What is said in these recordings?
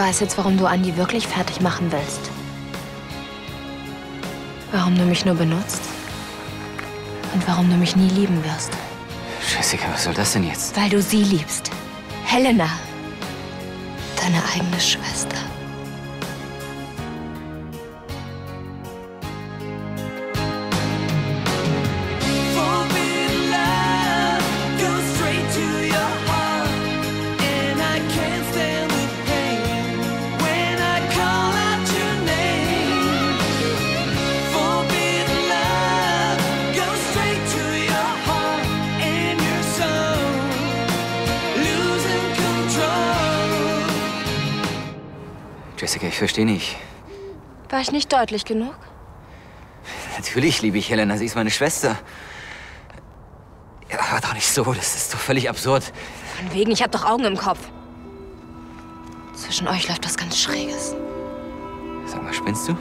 weiß jetzt, warum du Andi wirklich fertig machen willst. Warum du mich nur benutzt. Und warum du mich nie lieben wirst. Jessica, was soll das denn jetzt? Weil du sie liebst. Helena. Deine eigene Schwester. Jessica, ich verstehe nicht. War ich nicht deutlich genug? Natürlich liebe ich Helena, sie ist meine Schwester. Ja, aber doch nicht so, das ist doch völlig absurd. Von wegen, ich hab doch Augen im Kopf. Zwischen euch läuft was ganz Schräges. Sag mal, spinnst du?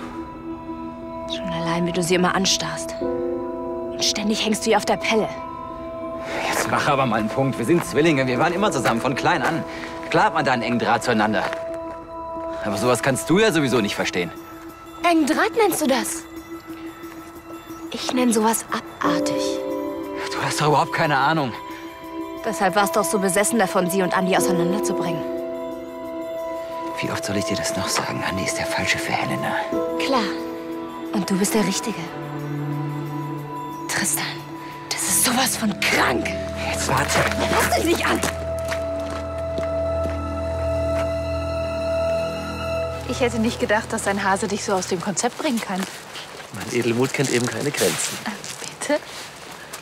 Schon allein, wie du sie immer anstarrst. Und ständig hängst du ihr auf der Pelle. Jetzt mach aber mal einen Punkt. Wir sind Zwillinge, wir waren immer zusammen, von klein an. Klar hat man da einen engen Draht zueinander. Aber sowas kannst du ja sowieso nicht verstehen. Engen Draht nennst du das? Ich nenne sowas abartig. Du hast doch überhaupt keine Ahnung. Deshalb warst du auch so besessen davon, sie und Andi auseinanderzubringen. Wie oft soll ich dir das noch sagen? Andi ist der Falsche für Helena. Klar. Und du bist der Richtige. Tristan, das ist sowas von krank. Jetzt warte. Lass dich nicht an. Ich hätte nicht gedacht, dass dein Hase dich so aus dem Konzept bringen kann. Mein Edelmut kennt eben keine Grenzen. Bitte?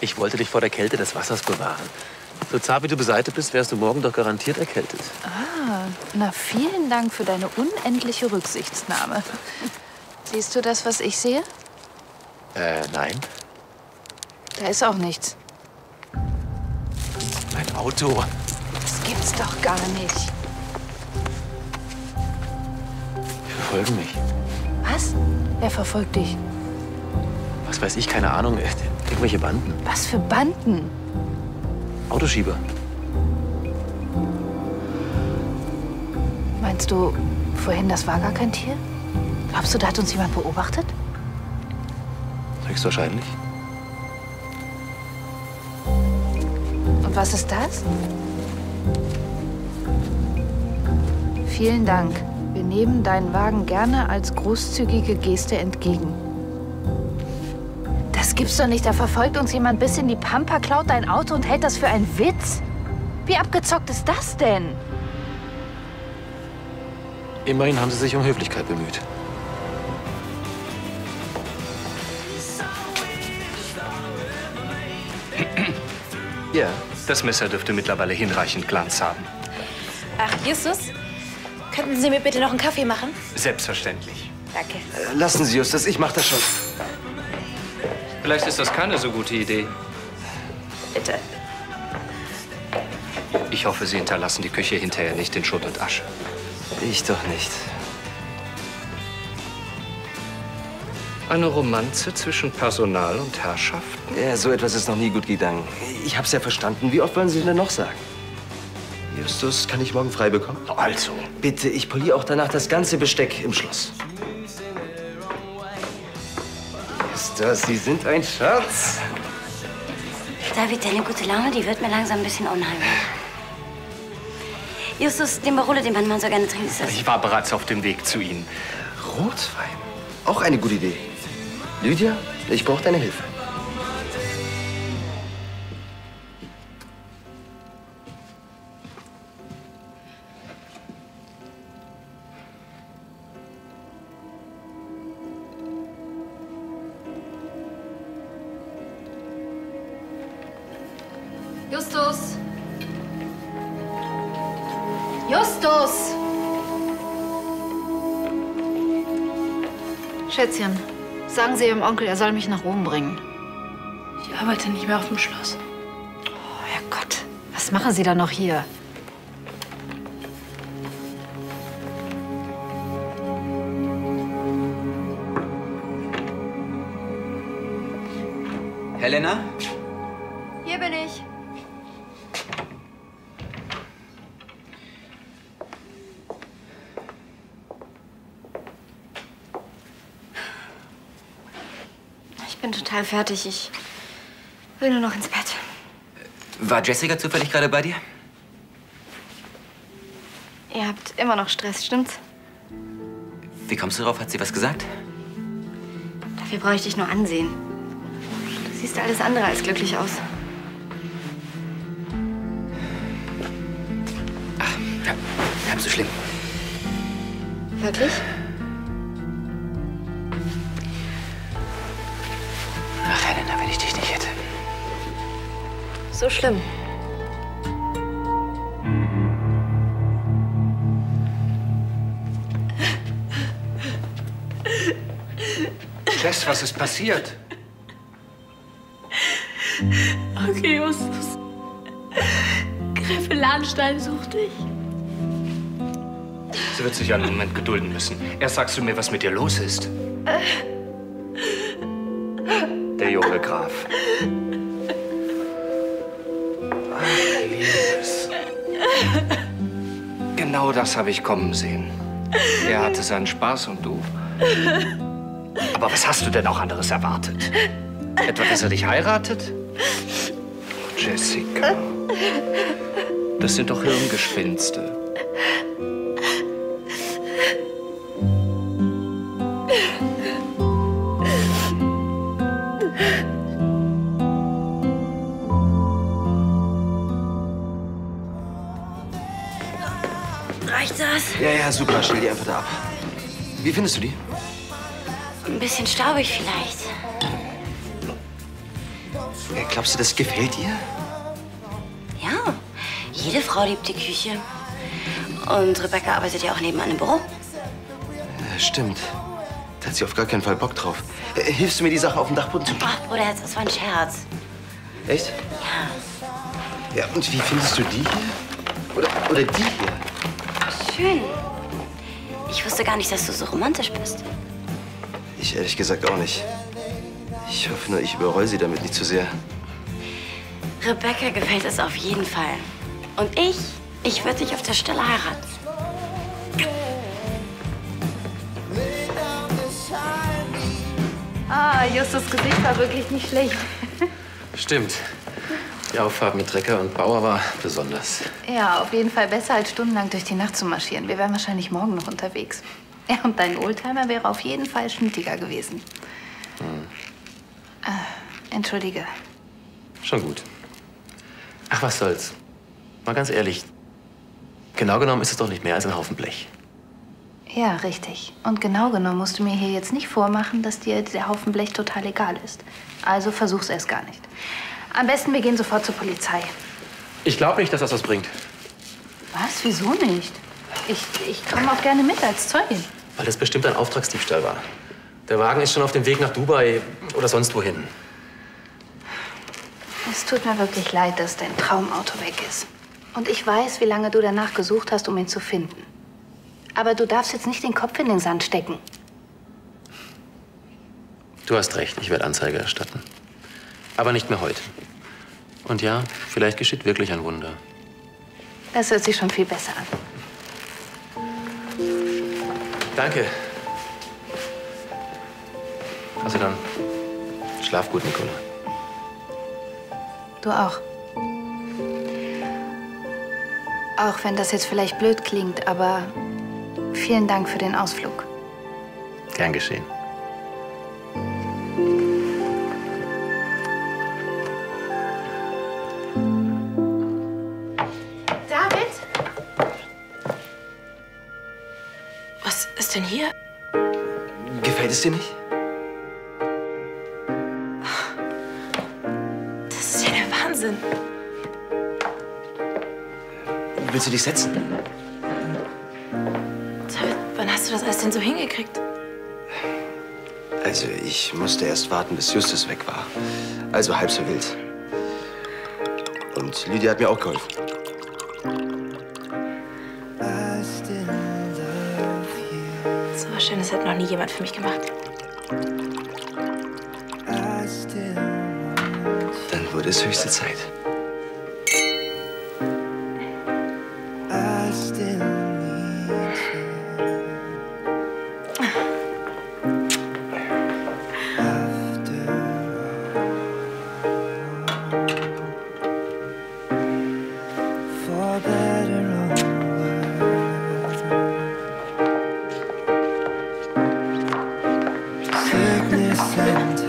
Ich wollte dich vor der Kälte des Wassers bewahren. So zart wie du beseitigt bist, wärst du morgen doch garantiert erkältet. Ah, na vielen Dank für deine unendliche Rücksichtsnahme. Siehst du das, was ich sehe? Äh, nein. Da ist auch nichts. Mein Auto. Das gibt's doch gar nicht. Verfolgen mich. Was? Wer verfolgt dich? Was weiß ich, keine Ahnung. Irgendwelche Banden. Was für Banden? Autoschieber. Meinst du, vorhin das war gar kein Tier? Glaubst du, da hat uns jemand beobachtet? Höchstwahrscheinlich. Und was ist das? Vielen Dank. Wir nehmen deinen Wagen gerne als großzügige Geste entgegen. Das gibt's doch nicht. Da verfolgt uns jemand bis in die Pampa, klaut dein Auto und hält das für einen Witz. Wie abgezockt ist das denn? Immerhin haben sie sich um Höflichkeit bemüht. Ja. Das Messer dürfte mittlerweile hinreichend Glanz haben. Ach, Justus, könnten Sie mir bitte noch einen Kaffee machen? Selbstverständlich. Danke. Lassen Sie, Justus, ich mach das schon. Vielleicht ist das keine so gute Idee. Bitte. Ich hoffe, Sie hinterlassen die Küche hinterher nicht in Schutt und Asche. Ich doch nicht. Eine Romanze zwischen Personal und Herrschaft? Ja, so etwas ist noch nie gut gegangen. Ich hab's ja verstanden. Wie oft wollen Sie denn noch sagen? Justus, kann ich morgen frei bekommen? Also. Bitte, ich poliere auch danach das ganze Besteck im Schloss. Justus, Sie sind ein Schatz. David, deine gute Laune, die wird mir langsam ein bisschen unheimlich. Justus, den Barolo, den mein Mann so gerne trinkt, ist das. Ich war bereits auf dem Weg zu Ihnen. Rotwein? Auch eine gute Idee. Lydia, ich brauche deine Hilfe. Justus! Schätzchen, sagen Sie Ihrem Onkel, er soll mich nach Rom bringen. Ich arbeite nicht mehr auf dem Schloss. Oh, Herrgott, was machen Sie da noch hier? Helena? Ich bin total fertig. Ich will nur noch ins Bett. War Jessica zufällig gerade bei dir? Ihr habt immer noch Stress, stimmt's? Wie kommst du drauf? Hat sie was gesagt? Dafür brauche ich dich nur ansehen. Du siehst alles andere als glücklich aus. Ja, halb so schlimm. Wirklich? So schlimm. Jess, was ist passiert? Okay, Justus. Gräfe Lahnstein sucht dich. Sie wird sich einen Moment gedulden müssen. Erst sagst du mir, was mit dir los ist. Der Genau das habe ich kommen sehen. Er hatte seinen Spaß und du. Aber was hast du denn auch anderes erwartet? Etwa, dass er dich heiratet? Jessica. Das sind doch Hirngespinste. Ja, ja, super. Stell die einfach da ab. Wie findest du die? Ein bisschen staubig vielleicht. Äh, Glaubst du, das gefällt dir? Ja, jede Frau liebt die Küche. Und Rebecca arbeitet ja auch nebenan im Büro. Äh, stimmt. Da hat sie auf gar keinen Fall Bock drauf. Äh, hilfst du mir, die Sache auf dem Dachboden zu Ach, Bruderherz, das war ein Scherz. Echt? Ja, Ja, und wie findest du die hier? Oder, oder die hier? Schön. Ich wusste gar nicht, dass du so romantisch bist. Ich ehrlich gesagt auch nicht. Ich hoffe nur, ich überroll sie damit nicht zu sehr. Rebecca gefällt es auf jeden Fall. Und ich, ich würde dich auf der Stelle heiraten. Ah, Justus Gesicht war wirklich nicht schlecht. Stimmt. Die Auffahrt mit Trecker und Bauer war besonders. Ja, auf jeden Fall besser als stundenlang durch die Nacht zu marschieren. Wir wären wahrscheinlich morgen noch unterwegs. Ja, und dein Oldtimer wäre auf jeden Fall schnittiger gewesen. Äh, entschuldige. Schon gut. Ach, was soll's. Mal ganz ehrlich. Genau genommen ist es doch nicht mehr als ein Haufen Blech. Ja, richtig. Und genau genommen musst du mir hier jetzt nicht vormachen, dass dir der Haufen Blech total egal ist. Also versuch's erst gar nicht. Am besten, wir gehen sofort zur Polizei. Ich glaube nicht, dass das was bringt. Was? Wieso nicht? Ich, ich komme auch gerne mit als Zeugin. Weil das bestimmt ein Auftragsdiebstahl war. Der Wagen ist schon auf dem Weg nach Dubai oder sonst wohin. Es tut mir wirklich leid, dass dein Traumauto weg ist. Und ich weiß, wie lange du danach gesucht hast, um ihn zu finden. Aber du darfst jetzt nicht den Kopf in den Sand stecken. Du hast recht, ich werde Anzeige erstatten. Aber nicht mehr heute. Und ja, vielleicht geschieht wirklich ein Wunder. Das hört sich schon viel besser an. Danke. Also dann, schlaf gut, Nicola. Du auch. Auch wenn das jetzt vielleicht blöd klingt, aber vielen Dank für den Ausflug. Gern geschehen. Es dir nicht? Das ist ja der Wahnsinn. Willst du dich setzen? David, wann hast du das alles denn so hingekriegt? Also, ich musste erst warten, bis Justus weg war. Also halb so wild. Und Lydia hat mir auch geholfen. Was Schönes hat noch nie jemand für mich gemacht. Dann wurde es höchste Zeit. Oh.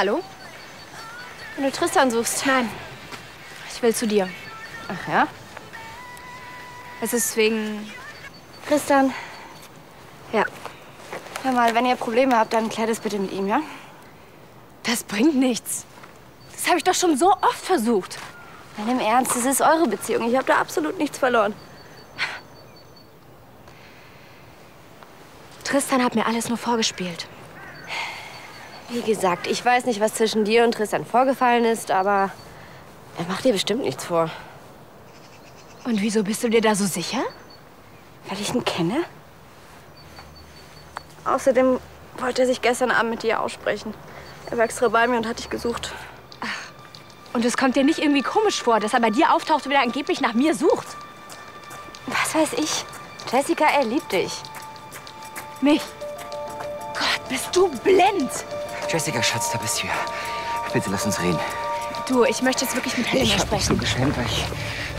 Hallo? Wenn du Tristan suchst. Nein. Ich will zu dir. Ach ja? Es ist wegen. Tristan, Ja. hör mal, wenn ihr Probleme habt, dann klärt es bitte mit ihm, ja? Das bringt nichts. Das habe ich doch schon so oft versucht. Nein, im Ernst, es ist eure Beziehung. Ich habe da absolut nichts verloren. Tristan hat mir alles nur vorgespielt. Wie gesagt, ich weiß nicht, was zwischen dir und Tristan vorgefallen ist, aber er macht dir bestimmt nichts vor. Und wieso bist du dir da so sicher? Weil ich ihn kenne? Außerdem wollte er sich gestern Abend mit dir aussprechen. Er war extra bei mir und hat dich gesucht. Und es kommt dir nicht irgendwie komisch vor, dass er bei dir auftaucht und wieder angeblich nach mir sucht? Was weiß ich? Jessica, er liebt dich. Mich? Gott, bist du blind? Jessica, Schatz, da bist du ja. Bitte lass uns reden. Du, ich möchte jetzt wirklich mit Helena Ich hab mich so sprechen. geschämt, weil ich,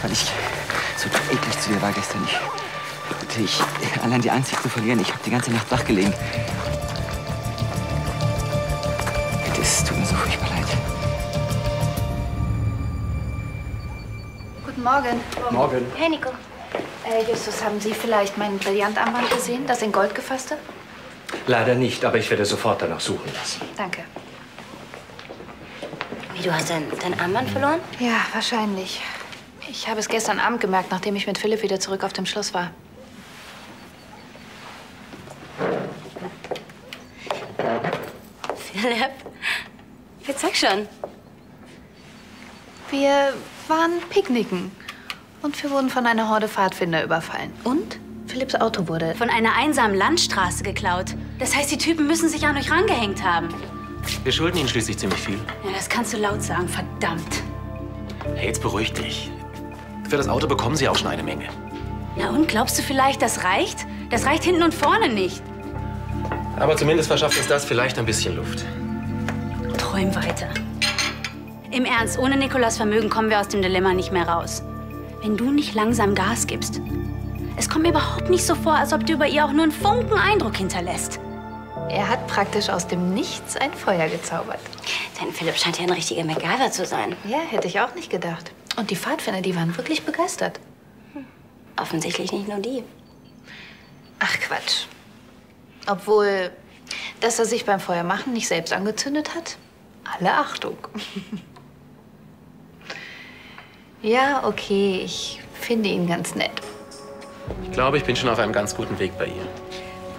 weil ich so eklig zu dir war gestern. Ich, bitte, ich, allein die Ansicht zu verlieren, ich habe die ganze Nacht wach gelegen. Bitte, es tut mir so furchtbar leid. Guten Morgen. Morgen. Hey, Nico. Äh, Justus, haben Sie vielleicht mein Brillantarmband gesehen, das in Gold gefasste? Leider nicht, aber ich werde sofort danach suchen lassen. Danke. Wie, du hast dein, dein Armband verloren? Ja, wahrscheinlich. Ich habe es gestern Abend gemerkt, nachdem ich mit Philipp wieder zurück auf dem Schloss war. Philipp? Jetzt sag schon. Wir waren picknicken. Und wir wurden von einer Horde Pfadfinder überfallen. Und Philipps Auto wurde... Von einer einsamen Landstraße geklaut. Das heißt, die Typen müssen sich an euch rangehängt haben. Wir schulden Ihnen schließlich ziemlich viel. Ja, das kannst du laut sagen, verdammt. Hey, jetzt beruhig dich. Für das Auto bekommen Sie auch schon eine Menge. Na und, glaubst du vielleicht, das reicht? Das reicht hinten und vorne nicht. Aber zumindest verschafft uns das vielleicht ein bisschen Luft. Träum weiter. Im Ernst, ohne Nikolas Vermögen kommen wir aus dem Dilemma nicht mehr raus. Wenn du nicht langsam Gas gibst. Es kommt mir überhaupt nicht so vor, als ob du über ihr auch nur einen Funken Eindruck hinterlässt. Er hat praktisch aus dem Nichts ein Feuer gezaubert. Dein Philipp scheint ja ein richtiger MacGyver zu sein. Ja, hätte ich auch nicht gedacht. Und die Pfadfinder, die waren wirklich begeistert. Offensichtlich nicht nur die. Ach, Quatsch. Obwohl, dass er sich beim Feuermachen nicht selbst angezündet hat? Alle Achtung. ja, okay, ich finde ihn ganz nett. Ich glaube, ich bin schon auf einem ganz guten Weg bei ihr.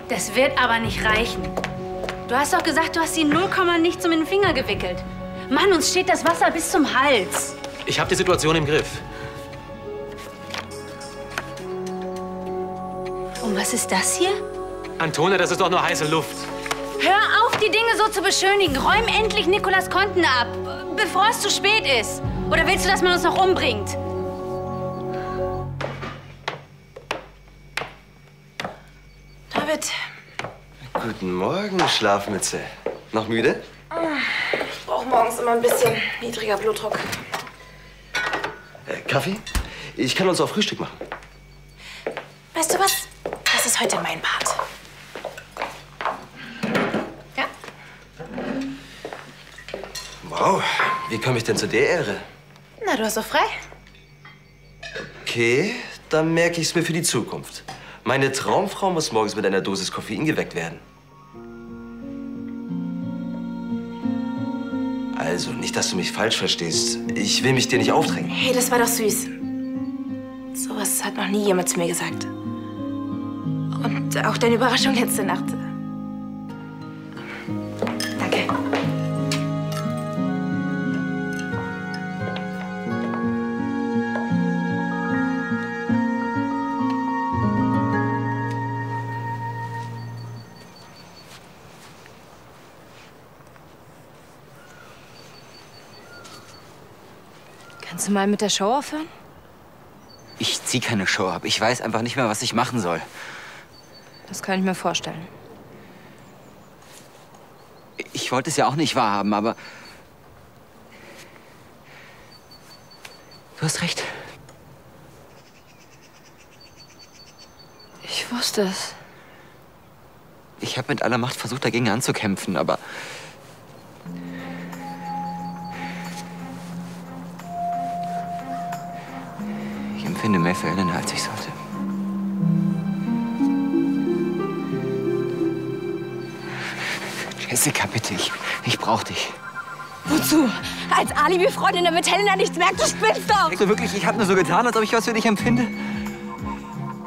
Das wird aber nicht reichen. Du hast doch gesagt, du hast sie 0, nichts um den Finger gewickelt. Mann, uns steht das Wasser bis zum Hals. Ich habe die Situation im Griff. Und was ist das hier? Antone, das ist doch nur heiße Luft. Hör auf, die Dinge so zu beschönigen. Räum endlich Nikolas Konten ab, bevor es zu spät ist. Oder willst du, dass man uns noch umbringt? Guten Morgen, Schlafmütze. Noch müde? Ich brauche morgens immer ein bisschen niedriger Blutdruck. Äh, Kaffee? Ich kann uns auch Frühstück machen. Weißt du was? Das ist heute mein Part. Wow, wie komme ich denn zu der Ehre? Na, du hast doch frei. Okay, dann merke ich es mir für die Zukunft. Meine Traumfrau muss morgens mit einer Dosis Koffein geweckt werden. Also, nicht, dass du mich falsch verstehst. Ich will mich dir nicht aufdrängen. Hey, das war doch süß. Sowas hat noch nie jemand zu mir gesagt. Und auch deine Überraschung letzte Nacht. Du mal mit der Show aufhören? Ich zieh keine Show ab. Ich weiß einfach nicht mehr, was ich machen soll. Das kann ich mir vorstellen. Ich wollte es ja auch nicht wahrhaben, aber. Du hast recht. Ich wusste es. Ich habe mit aller Macht versucht, dagegen anzukämpfen, aber. Ich empfinde mehr für Elena, als ich sollte. Jessica, bitte, ich, ich brauch dich. Wozu? Als Alibi-Freundin, damit Helena nichts merkt, du spinnst doch! Du wirklich, ich habe nur so getan, als ob ich was für dich empfinde?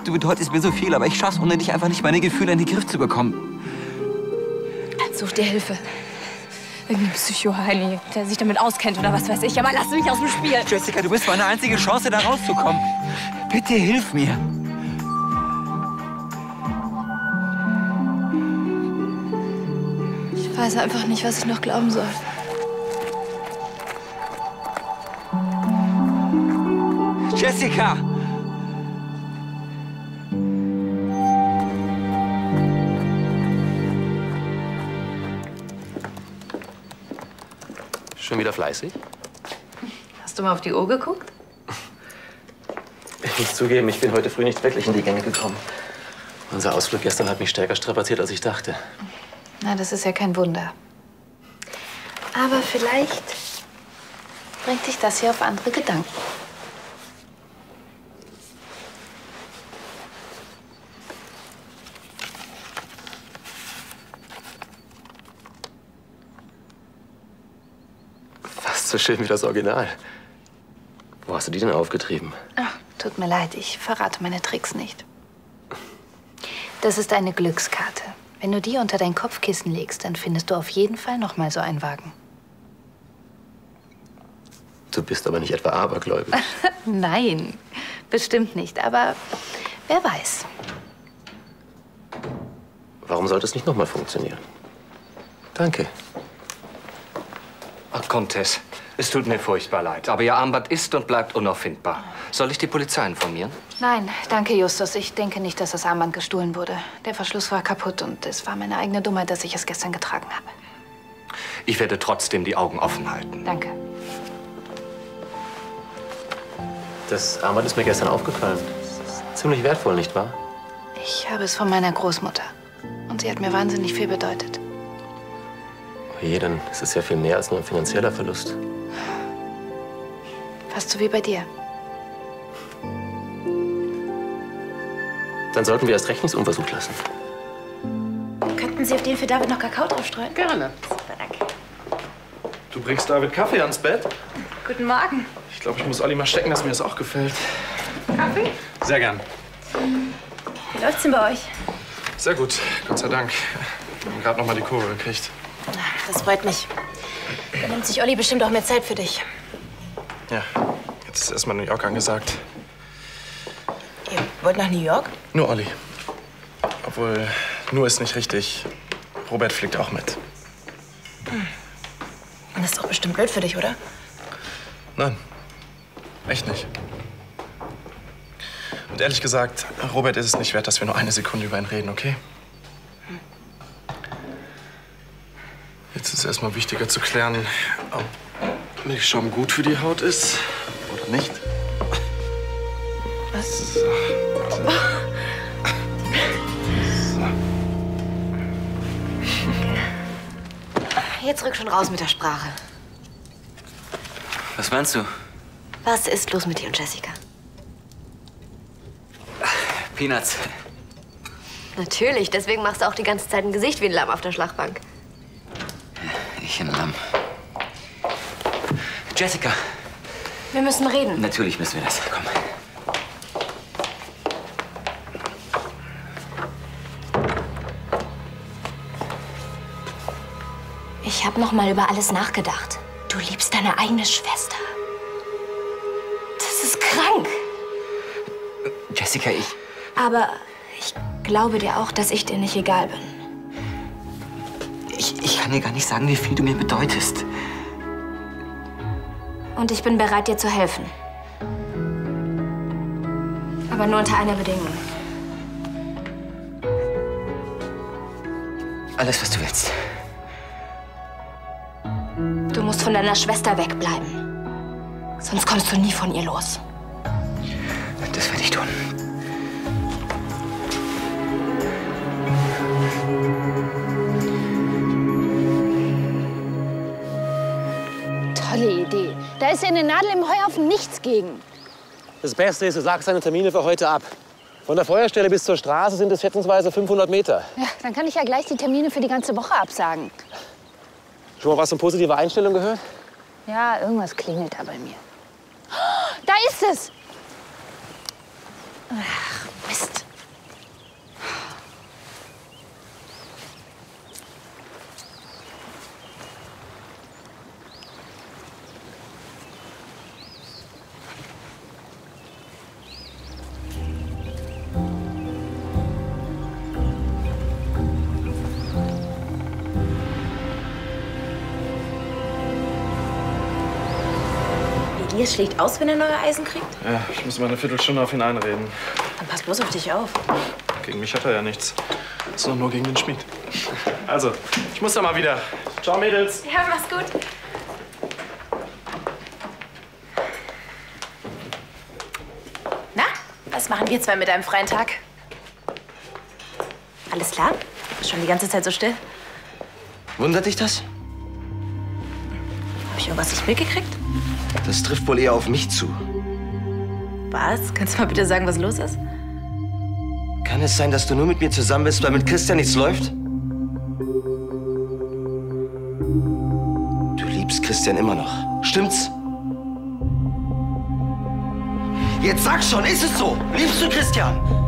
Du bedeutest mir so viel, aber ich schaff's ohne dich einfach nicht, meine Gefühle in den Griff zu bekommen. Such dir Hilfe. Irgendein Psycho-Heini, der sich damit auskennt oder was weiß ich. Aber lass mich aus dem Spiel. Jessica, du bist meine einzige Chance, da rauszukommen. Bitte hilf mir. Ich weiß einfach nicht, was ich noch glauben soll. Jessica! Schon wieder fleißig? Hast du mal auf die Uhr geguckt? Ich muss zugeben, ich bin heute früh nicht wirklich in die Gänge gekommen. Unser Ausflug gestern hat mich stärker strapaziert, als ich dachte. Na, das ist ja kein Wunder. Aber vielleicht bringt dich das hier auf andere Gedanken. So schön wie das Original. Wo hast du die denn aufgetrieben? Ach, tut mir leid, ich verrate meine Tricks nicht. Das ist eine Glückskarte. Wenn du die unter dein Kopfkissen legst, dann findest du auf jeden Fall noch mal so einen Wagen. Du bist aber nicht etwa abergläubisch. Nein, bestimmt nicht. Aber wer weiß. Warum sollte es nicht nochmal funktionieren? Danke. Ach, komm, Tess. Es tut mir furchtbar leid, aber Ihr Armband ist und bleibt unauffindbar. Soll ich die Polizei informieren? Nein, danke, Justus. Ich denke nicht, dass das Armband gestohlen wurde. Der Verschluss war kaputt und es war meine eigene Dummheit, dass ich es gestern getragen habe. Ich werde trotzdem die Augen offen halten. Danke. Das Armband ist mir gestern aufgefallen. Das ist ziemlich wertvoll, nicht wahr? Ich habe es von meiner Großmutter. Und sie hat mir wahnsinnig viel bedeutet. Oh je, dann ist es ja viel mehr als nur ein finanzieller Verlust. Fast so wie bei dir. Dann sollten wir erst recht nichts unversucht lassen. Könnten Sie auf den für David noch Kakao draufstreuen? Gerne. Super, danke. Du bringst David Kaffee ans Bett? Guten Morgen. Ich glaube, ich muss Olli mal stecken, dass mir das auch gefällt. Kaffee? Sehr gern. Wie läuft's denn bei euch? Sehr gut, Gott sei Dank. Wir haben gerade noch mal die Kurve gekriegt. Das freut mich. Da nimmt sich Olli bestimmt auch mehr Zeit für dich. Ja, jetzt ist erstmal New York angesagt. Ihr wollt nach New York? Nur Olli. Obwohl, nur ist nicht richtig. Robert fliegt auch mit. Hm. Das ist doch bestimmt blöd für dich, oder? Nein, echt nicht. Und ehrlich gesagt, Robert ist es nicht wert, dass wir nur eine Sekunde über ihn reden, okay? Jetzt ist erstmal wichtiger zu klären, ob Milchschaum gut für die Haut ist oder nicht. Was? So, warte. Jetzt rück schon raus mit der Sprache. Was meinst du? Was ist los mit dir und Jessica? Peanuts. Natürlich, deswegen machst du auch die ganze Zeit ein Gesicht wie ein Lamm auf der Schlachtbank. Ich ein Lamm. Jessica. Wir müssen reden. Natürlich müssen wir das. Komm. Ich habe noch mal über alles nachgedacht. Du liebst deine eigene Schwester. Das ist krank. Jessica, ich. Aber ich glaube dir auch, dass ich dir nicht egal bin. Ich, ich kann dir gar nicht sagen, wie viel du mir bedeutest. Und ich bin bereit, dir zu helfen. Aber nur unter einer Bedingung. Alles, was du willst. Du musst von deiner Schwester wegbleiben. Sonst kommst du nie von ihr los. Das werde ich tun. Tolle Idee. Da ist ja eine Nadel im Heuhaufen nichts gegen. Das Beste ist, du sagst deine Termine für heute ab. Von der Feuerstelle bis zur Straße sind es schätzungsweise 500 Meter. Ja, dann kann ich ja gleich die Termine für die ganze Woche absagen. Schon mal was von positiver Einstellung gehört? Ja, irgendwas klingelt da bei mir. Oh, Da ist es! Ach, Mist. Elias schlägt aus, wenn er neue Eisen kriegt? Ja, ich muss mal eine Viertelstunde auf ihn einreden. Dann pass bloß auf dich auf. Gegen mich hat er ja nichts. Ist doch nur gegen den Schmied. Also, ich muss da mal wieder. Ciao, Mädels. Ja, mach's gut. Na, was machen wir zwei mit einem freien Tag? Alles klar? Schon die ganze Zeit so still? Wundert dich das? Hab ich irgendwas nicht mitgekriegt? Das trifft wohl eher auf mich zu. Was? Kannst du mal bitte sagen, was los ist? Kann es sein, dass du nur mit mir zusammen bist, weil mit Christian nichts läuft? Du liebst Christian immer noch. Stimmt's? Jetzt sag schon, ist es so? Liebst du Christian?